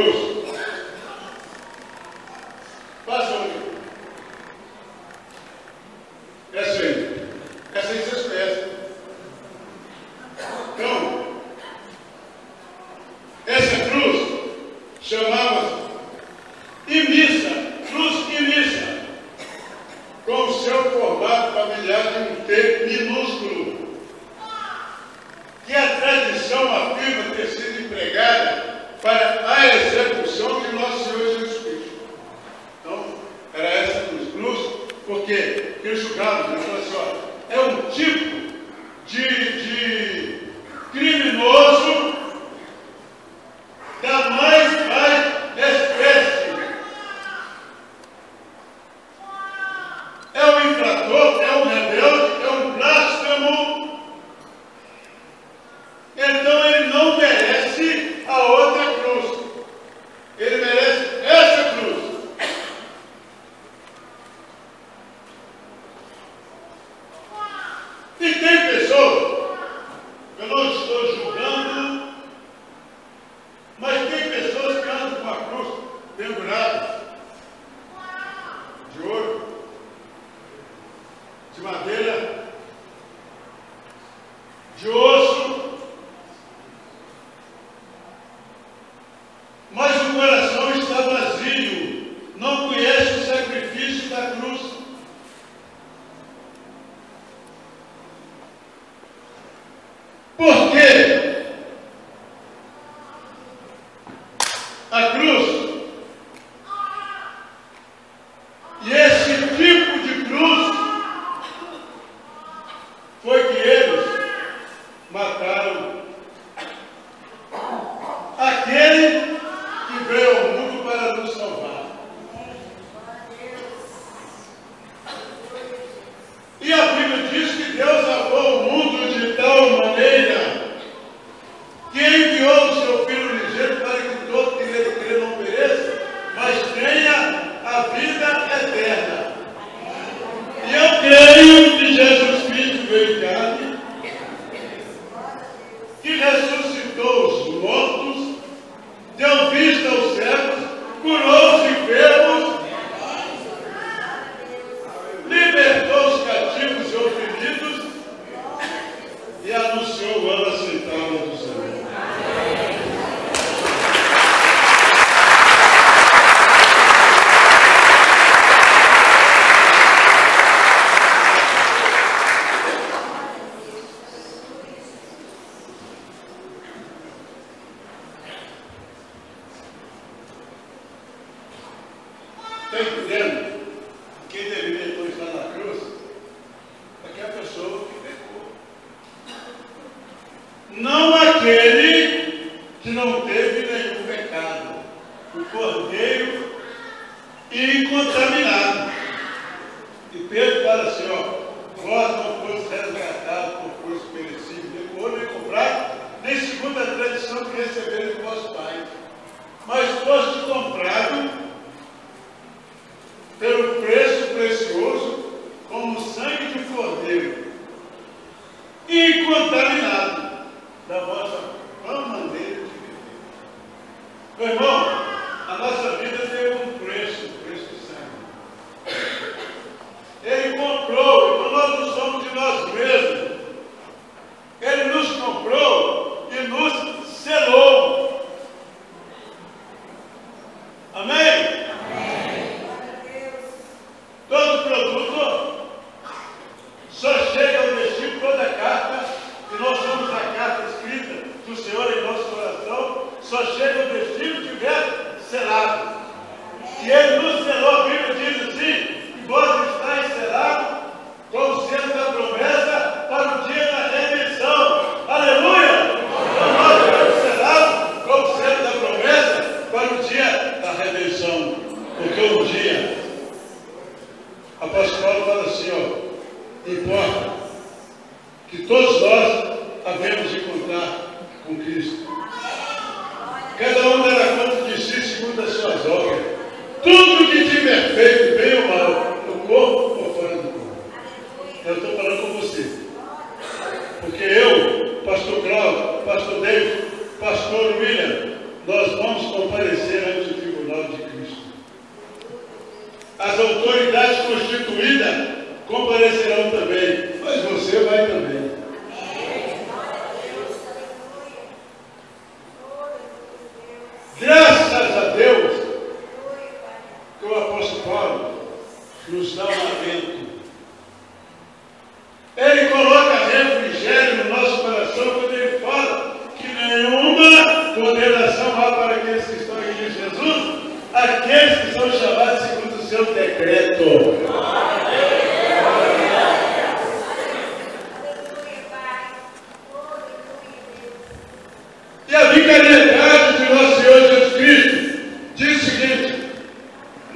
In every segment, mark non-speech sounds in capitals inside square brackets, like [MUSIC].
Dios. God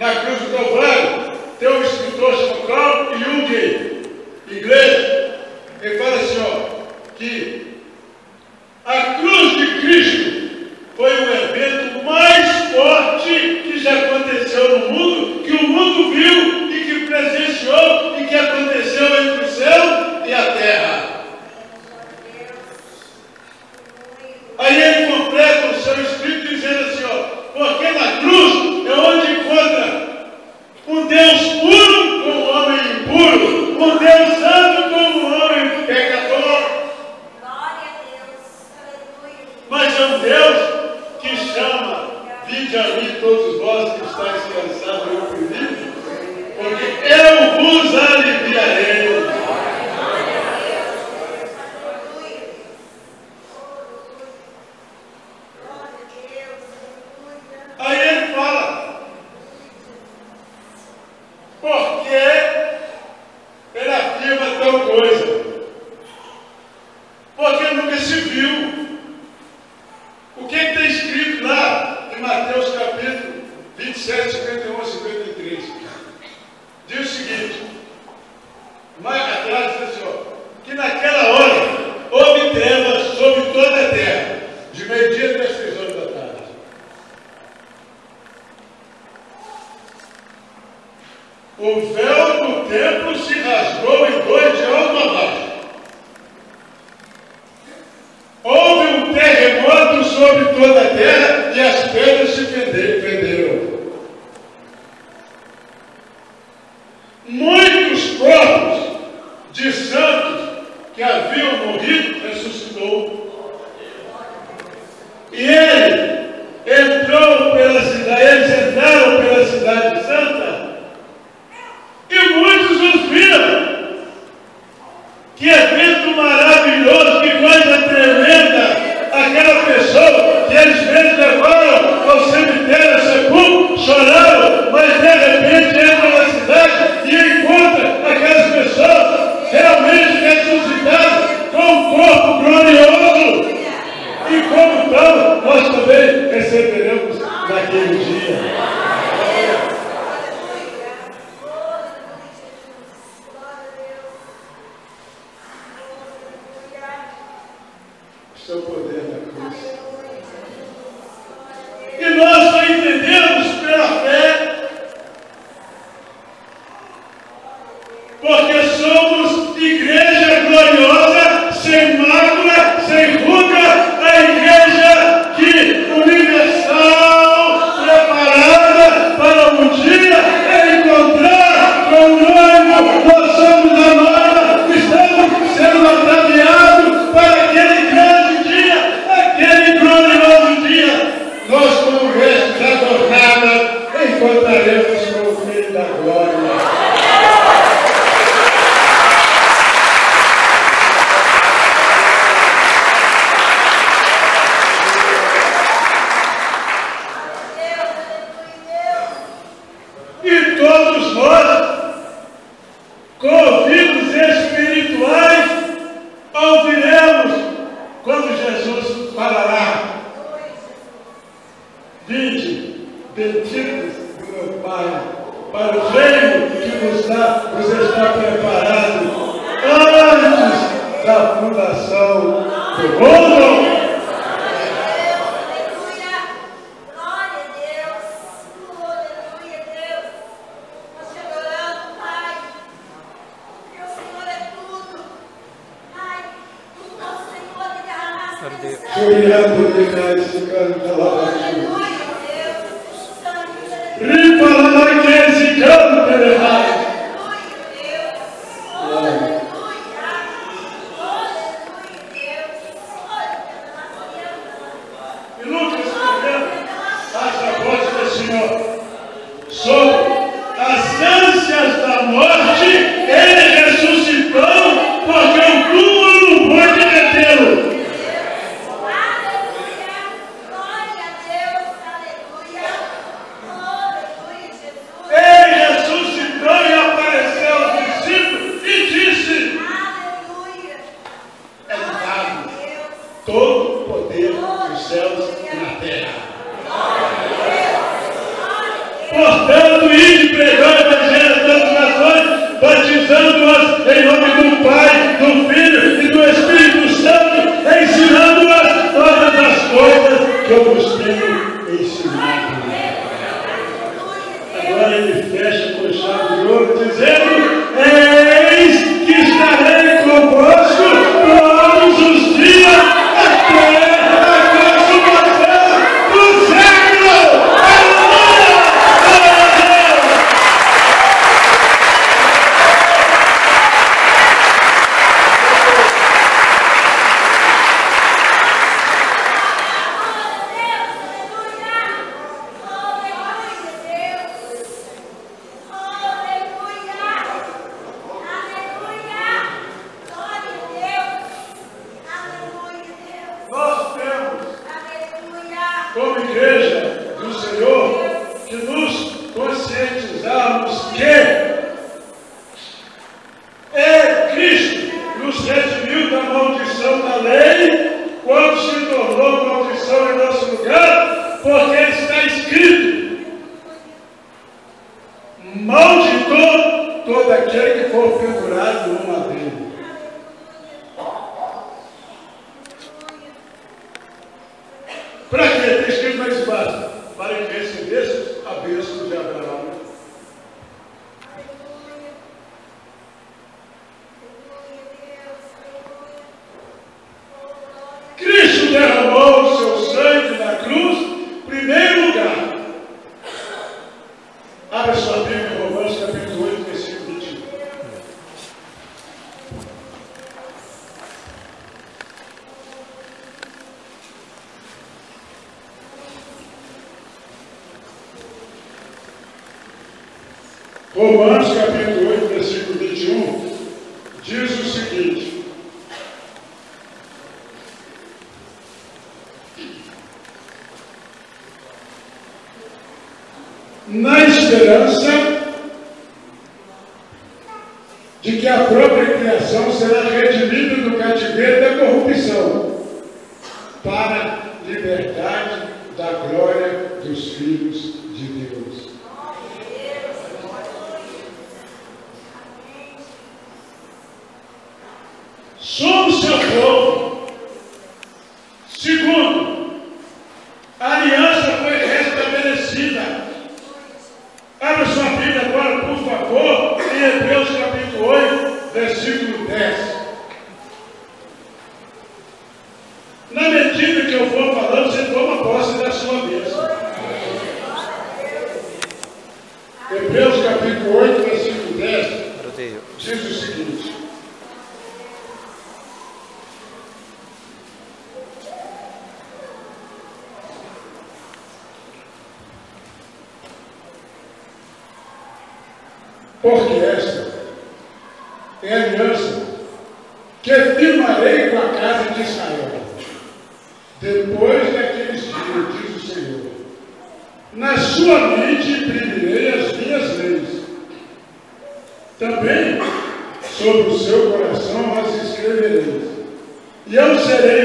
na cruz do Calvário, tem um escritor chamado Carl Jung, inglês, E ele entrou pela cidade, eles entraram pela cidade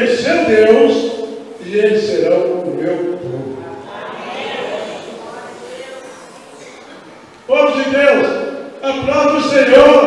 serei seu Deus e eles serão o meu povo. Povo de Deus, aplaude o Senhor.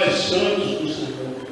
nós somos do Senhor.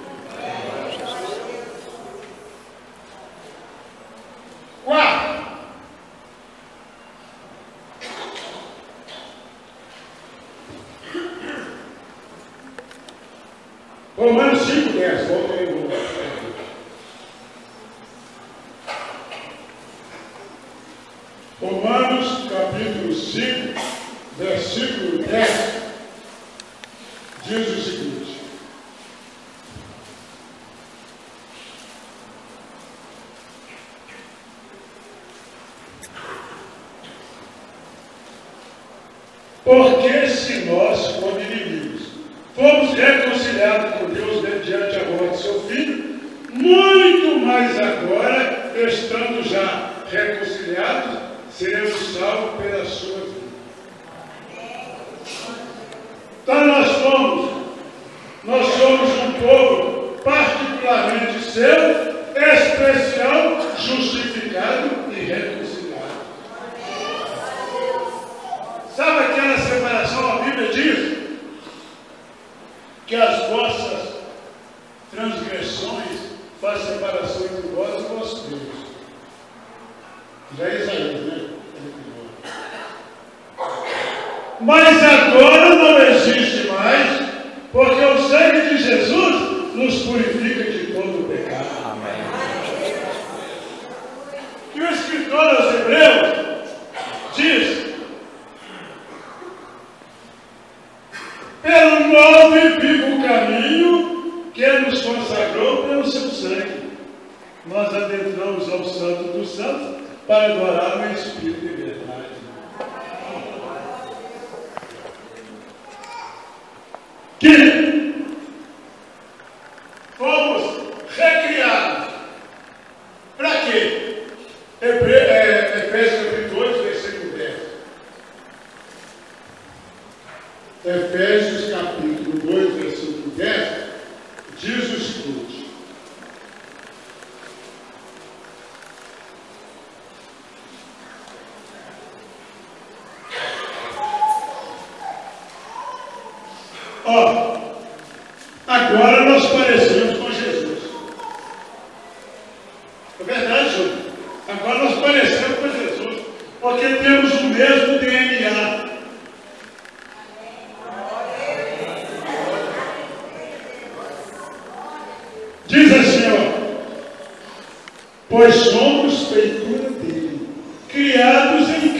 somos, nós somos um povo particularmente seu, especial.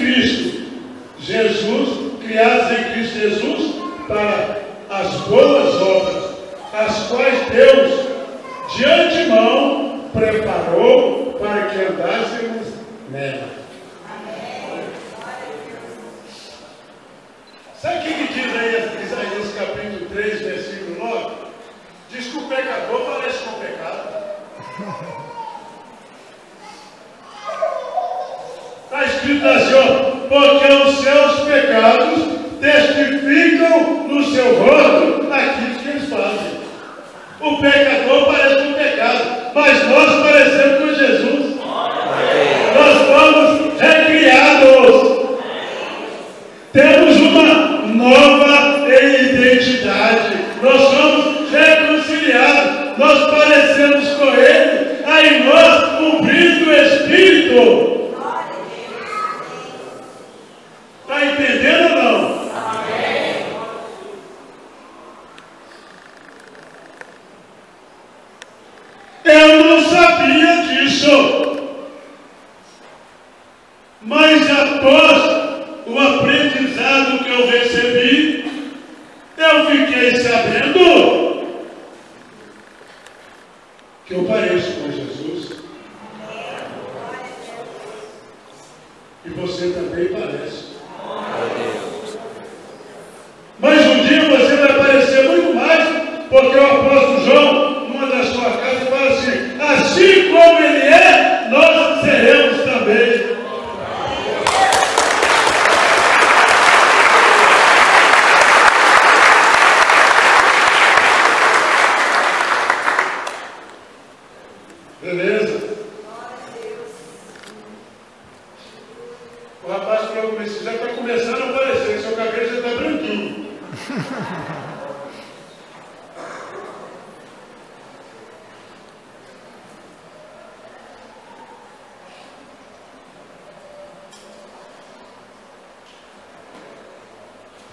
Cristo. Jesus, criados em Cristo Jesus, para as boas obras, as quais Deus de antemão preparou para que andássemos nela. Sabe o que, diz aí Isaías capítulo 3, versículo 9? Diz que o pecador parece com o pecado. Está escrito assim, ó, porque os seus pecados testificam no seu rosto aquilo que eles fazem. O pecador parece com o pecado, mas nós parecemos com Jesus. Nós fomos recriados. Temos uma nova identidade. Nós somos reconciliados. Nós parecemos com Ele. Aí nós cumprindo o Espírito. Está entendendo ou não? Eu não sabia disso. Mas após o aprendizado que eu recebi, eu fiquei sabendo que eu pareço com Jesus. E você também parece. Mas um dia você vai parecer muito mais, porque o apóstolo João, numa das suas cartas, fala assim: assim como ele é, nós seremos também. Beleza? O rapaz falou comigo, você já está começando a aparecer, seu cabelo já está branquinho. [LAUGHS]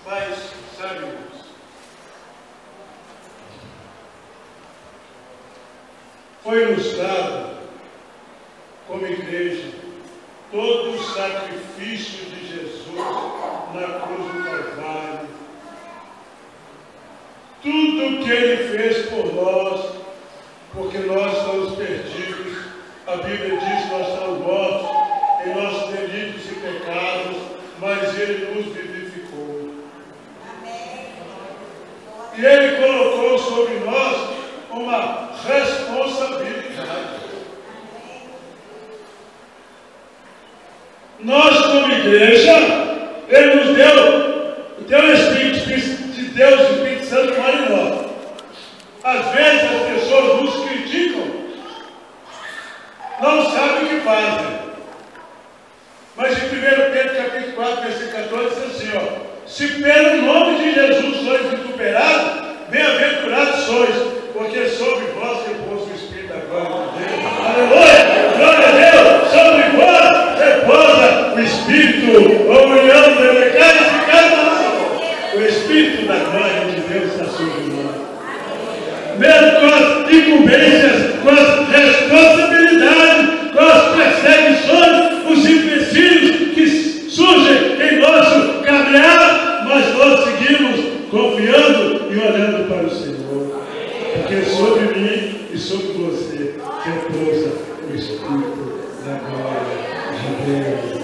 Mas, sabe, irmãos, foi nos dado, como igreja, todo o sacrifício de Jesus na cruz do Calvário. Tudo que ele fez por nós, porque nós estamos perdidos. A Bíblia diz que nós estamos mortos em nossos delitos e pecados, mas ele nos vivificou. E ele colocou sobre nós uma responsabilidade. Nós, como igreja, Ele nos deu o teu Espírito de Deus, o Espírito Santo mora em nós. Às vezes as pessoas nos criticam, não sabem o que fazem. Mas em 1 Pedro capítulo 4, versículo 14, diz assim, ó, se pelo nome de Jesus sois vituperados, bem-aventurados sois, porque sobre Aleluia! Glória a Deus! Sobre vós repousa o Espírito, a união da pecado e cada O Espírito da glória de Deus está sobre nós. Mesmo com as incumbências, com as responsabilidades, com as perseguições, os empecilhos que surgem em nosso caminhar, nós seguimos confiando e olhando para o Senhor. Porque sobre mim e sobre você repousa o Espírito da glória de Deus.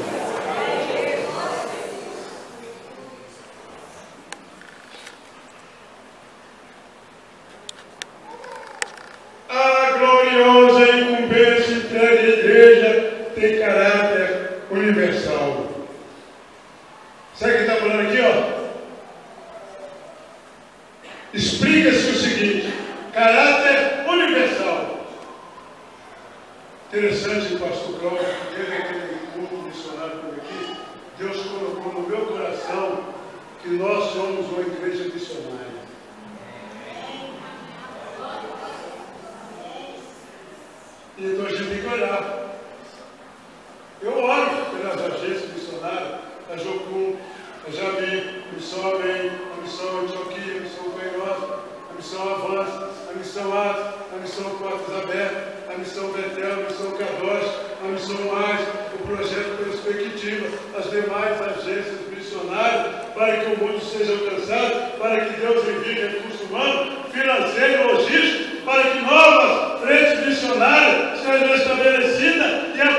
missão Atos, a missão Portas Abertas, a missão Betel, a missão Cadoche, a missão Mais, o projeto Perspectiva, as demais agências missionárias, para que o mundo seja alcançado, para que Deus envie recursos humano, financeiro e logístico, para que novas frentes missionárias sejam estabelecidas e a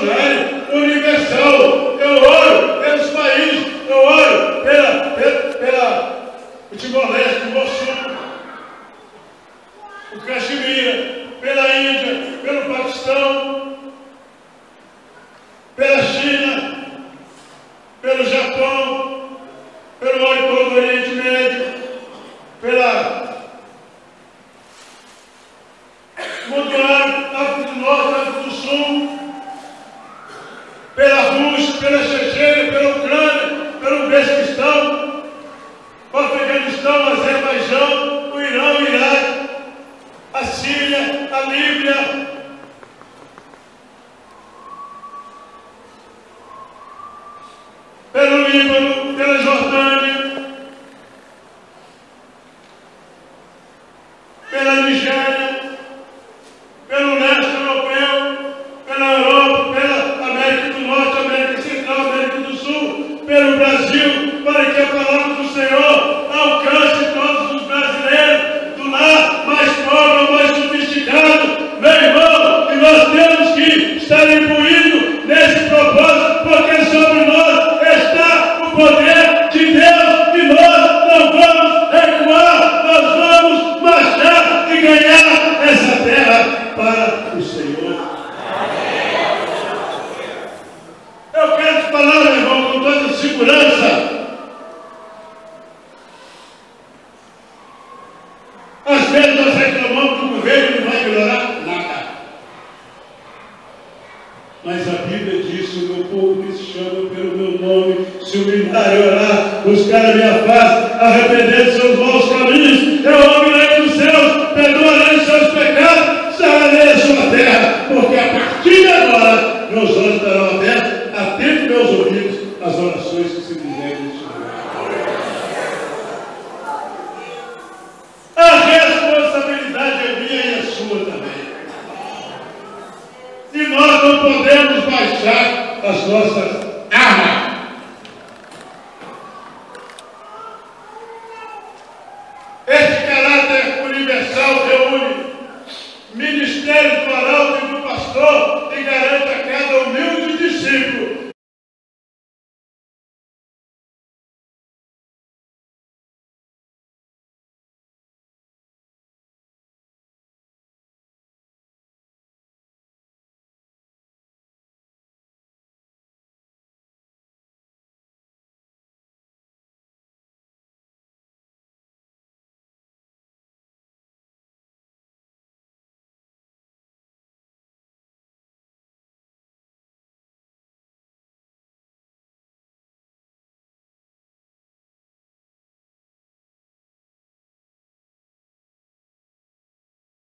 revolucionário, universal, poder. e nós não podemos baixar as nossas